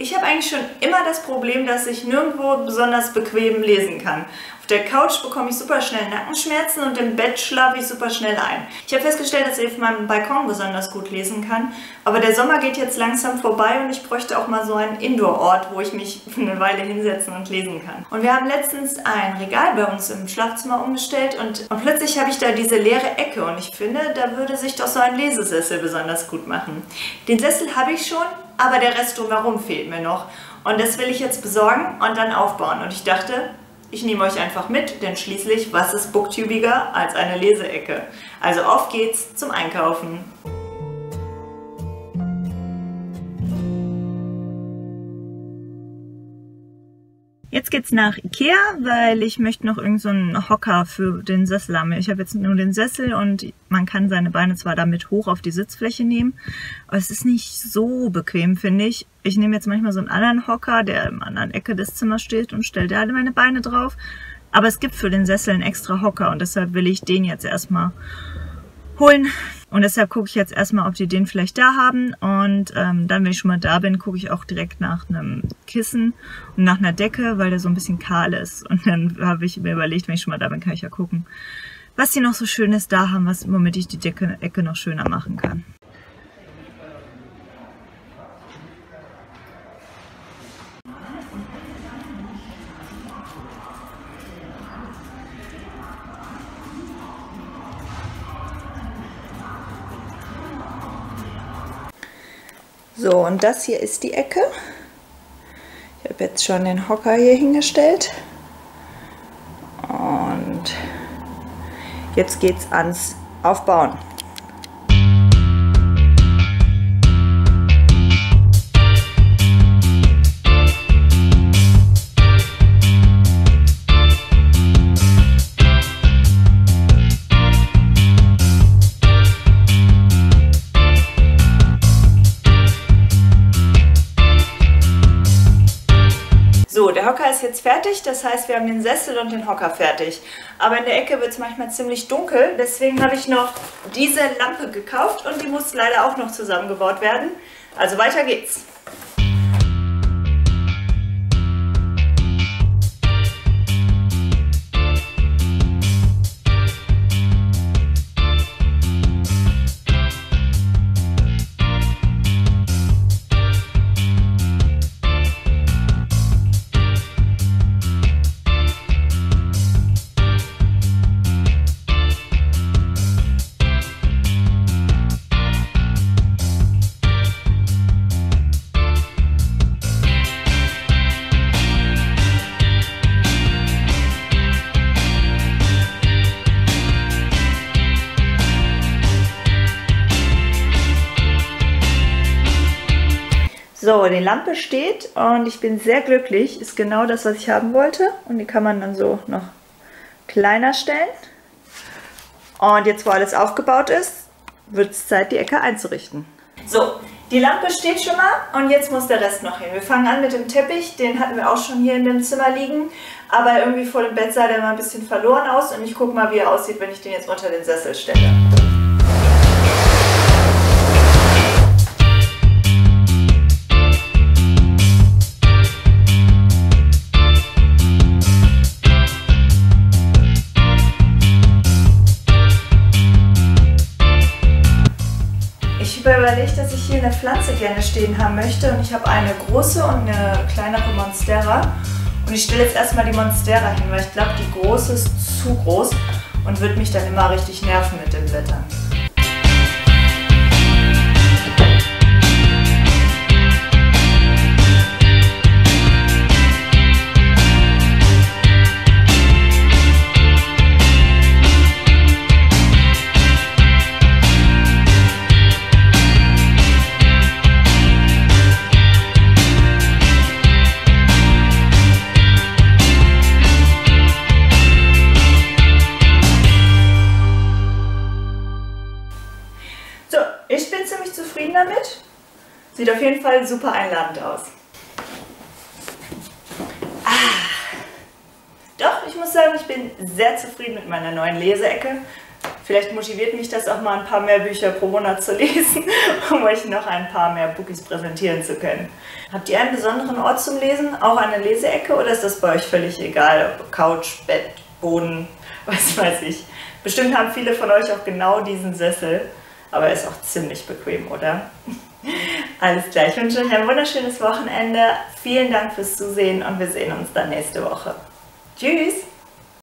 Ich habe eigentlich schon immer das Problem, dass ich nirgendwo besonders bequem lesen kann. Auf der Couch bekomme ich super schnell Nackenschmerzen und im Bett schlafe ich super schnell ein. Ich habe festgestellt, dass ich auf meinem Balkon besonders gut lesen kann, aber der Sommer geht jetzt langsam vorbei und ich bräuchte auch mal so einen Indoor-Ort, wo ich mich eine Weile hinsetzen und lesen kann. Und wir haben letztens ein Regal bei uns im Schlafzimmer umgestellt und, und plötzlich habe ich da diese leere Ecke und ich finde, da würde sich doch so ein Lesesessel besonders gut machen. Den Sessel habe ich schon, aber der Rest drumherum fehlt mir noch. Und das will ich jetzt besorgen und dann aufbauen. Und ich dachte, ich nehme euch einfach mit, denn schließlich, was ist booktubiger als eine Leseecke? Also auf geht's zum Einkaufen. Jetzt geht's nach Ikea, weil ich möchte noch irgendeinen so Hocker für den Sessel haben. Ich habe jetzt nur den Sessel und man kann seine Beine zwar damit hoch auf die Sitzfläche nehmen, aber es ist nicht so bequem, finde ich. Ich nehme jetzt manchmal so einen anderen Hocker, der im anderen Ecke des Zimmers steht und stelle da alle meine Beine drauf. Aber es gibt für den Sessel einen extra Hocker und deshalb will ich den jetzt erstmal holen. Und deshalb gucke ich jetzt erstmal, ob die den vielleicht da haben. Und ähm, dann, wenn ich schon mal da bin, gucke ich auch direkt nach einem Kissen und nach einer Decke, weil der so ein bisschen kahl ist. Und dann habe ich mir überlegt, wenn ich schon mal da bin, kann ich ja gucken, was sie noch so Schönes da haben, was, womit ich die Decke, Ecke noch schöner machen kann. So, und das hier ist die Ecke. Ich habe jetzt schon den Hocker hier hingestellt. Und jetzt geht es ans Aufbauen. Ist jetzt fertig, das heißt, wir haben den Sessel und den Hocker fertig. Aber in der Ecke wird es manchmal ziemlich dunkel, deswegen habe ich noch diese Lampe gekauft und die muss leider auch noch zusammengebaut werden. Also weiter geht's. So, die Lampe steht und ich bin sehr glücklich. Ist genau das, was ich haben wollte. Und die kann man dann so noch kleiner stellen. Und jetzt, wo alles aufgebaut ist, wird es Zeit, die Ecke einzurichten. So, die Lampe steht schon mal und jetzt muss der Rest noch hin. Wir fangen an mit dem Teppich, den hatten wir auch schon hier in dem Zimmer liegen, aber irgendwie vor dem Bett sah der mal ein bisschen verloren aus und ich gucke mal, wie er aussieht, wenn ich den jetzt unter den Sessel stelle. Überlegt, dass ich hier eine Pflanze gerne stehen haben möchte und ich habe eine große und eine kleinere Monstera und ich stelle jetzt erstmal die Monstera hin, weil ich glaube, die große ist zu groß und wird mich dann immer richtig nerven mit den Blättern. Damit. Sieht auf jeden Fall super einladend aus. Ah. Doch, ich muss sagen, ich bin sehr zufrieden mit meiner neuen Leseecke. Vielleicht motiviert mich das auch mal ein paar mehr Bücher pro Monat zu lesen, um euch noch ein paar mehr Bookies präsentieren zu können. Habt ihr einen besonderen Ort zum Lesen? Auch eine Leseecke oder ist das bei euch völlig egal? Couch, Bett, Boden, was weiß ich. Bestimmt haben viele von euch auch genau diesen Sessel, aber er ist auch ziemlich bequem, oder? Alles klar, ich wünsche euch ein wunderschönes Wochenende. Vielen Dank fürs Zusehen und wir sehen uns dann nächste Woche. Tschüss!